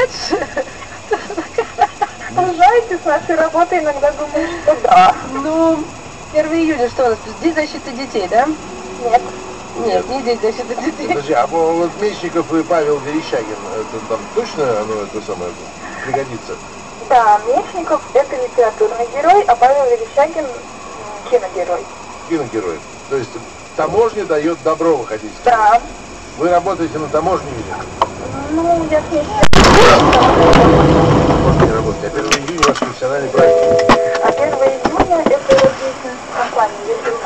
Сумасшедшая? Продолжаете с нашей работой, иногда думаю, что да. Ну, 1 июня что у нас? День защиты детей, да? Нет. Нет, не день защиты детей. Подожди, а вот Мечников и Павел Верещагин, это там точно оно это самое пригодится? Да, Мечников это литературный герой, а Павел Верещагин киногерой. Киногерой. То есть таможня дает добро, вы хотите сказать? Да. Вы работаете на таможне или? Ну, я не Может, не работает. А 1 июня у вас профессиональный проект. А 1 июня это бизнес-компания.